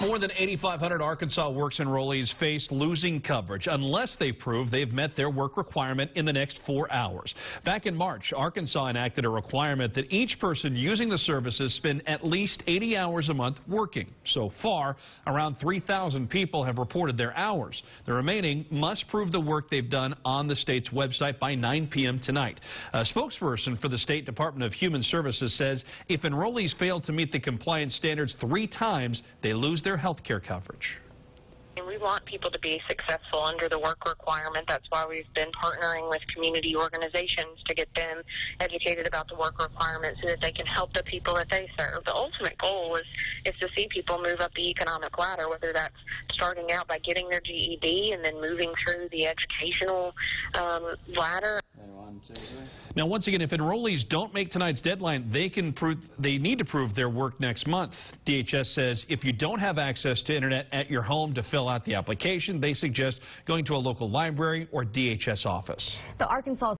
More than 8,500 Arkansas Works enrollees face losing coverage unless they prove they've met their work requirement in the next four hours. Back in March, Arkansas enacted a requirement that each person using the services spend at least 80 hours a month working. So far, around 3,000 people have reported their hours. The remaining must prove the work they've done on the state's website by 9 p.m. tonight. A spokesperson for the State Department of Human Services says if enrollees fail to meet the compliance standards three times, they lose their health care coverage. We want people to be successful under the work requirement. That's why we've been partnering with community organizations to get them educated about the work requirement so that they can help the people that they serve. The ultimate goal is, is to see people move up the economic ladder, whether that's starting out by getting their GED and then moving through the educational um, ladder. Now, once again, if enrollees don't make tonight's deadline, they can prove they need to prove their work next month. DHS says if you don't have access to internet at your home to fill out the application, they suggest going to a local library or DHS office. The Arkansas